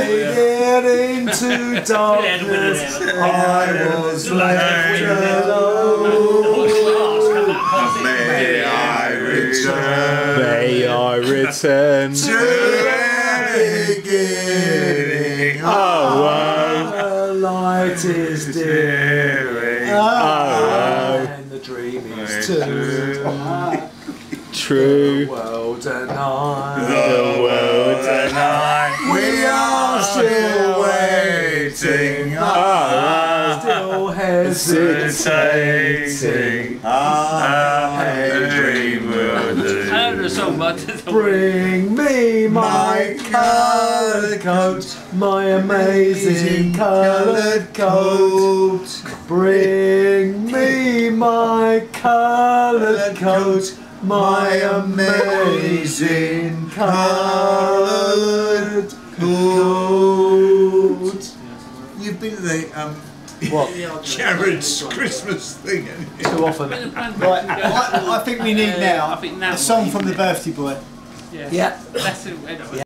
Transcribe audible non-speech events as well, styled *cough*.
Faded into darkness, I was left alone. May I return May I return to the beginning. Oh, The light is dim, oh, and the dream is too. true. World and I, waiting. Oh, ah, ah. still hesitating. Hesitating. Ah, I dream will do. I the song, but don't know. Bring me my coloured coat, my amazing coloured coat. Bring me my coloured coat, my amazing coloured coat. You've been to the um, *laughs* What? *laughs* Jared's Christmas thing. Too often. Right, I, I think we need now I now think now a song from the birthday boy. Yeah. Yeah. That's it. anyway.